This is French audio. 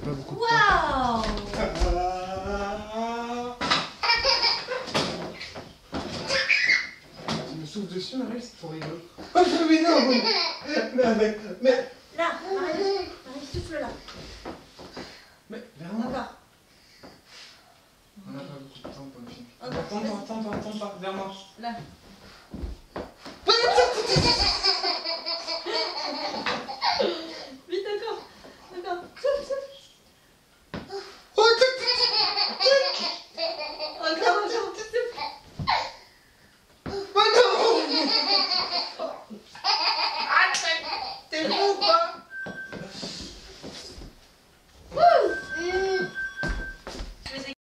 Tu me souffles dessus, Marie, c'est trop rigolo. Oh, mais non mais, mais... Là, Marie, Marie, souffle là. Mais, vers Encore. On n'a pas beaucoup de temps pour. Attends, attends, attends, attends, vers moi. Là. Anschlag, den Huber.